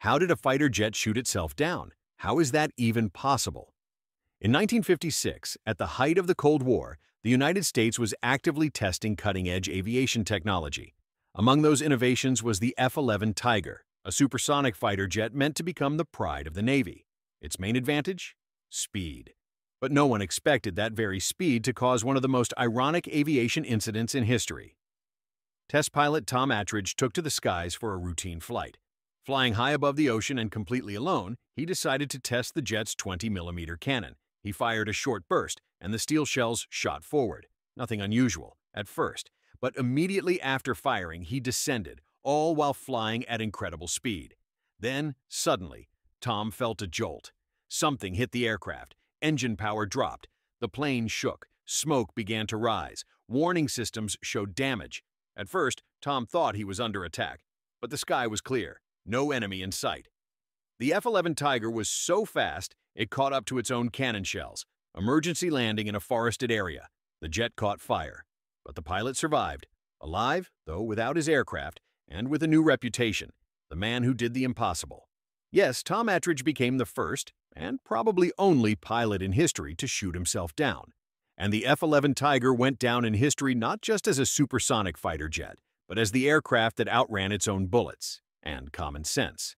How did a fighter jet shoot itself down? How is that even possible? In 1956, at the height of the Cold War, the United States was actively testing cutting-edge aviation technology. Among those innovations was the F-11 Tiger, a supersonic fighter jet meant to become the pride of the Navy. Its main advantage? Speed. But no one expected that very speed to cause one of the most ironic aviation incidents in history. Test pilot Tom Attridge took to the skies for a routine flight. Flying high above the ocean and completely alone, he decided to test the jet's 20mm cannon. He fired a short burst, and the steel shells shot forward. Nothing unusual, at first, but immediately after firing, he descended, all while flying at incredible speed. Then, suddenly, Tom felt a jolt. Something hit the aircraft. Engine power dropped. The plane shook. Smoke began to rise. Warning systems showed damage. At first, Tom thought he was under attack, but the sky was clear. No enemy in sight. The F-11 Tiger was so fast, it caught up to its own cannon shells. Emergency landing in a forested area. The jet caught fire. But the pilot survived. Alive, though without his aircraft, and with a new reputation. The man who did the impossible. Yes, Tom Attridge became the first, and probably only pilot in history to shoot himself down. And the F-11 Tiger went down in history not just as a supersonic fighter jet, but as the aircraft that outran its own bullets and common sense.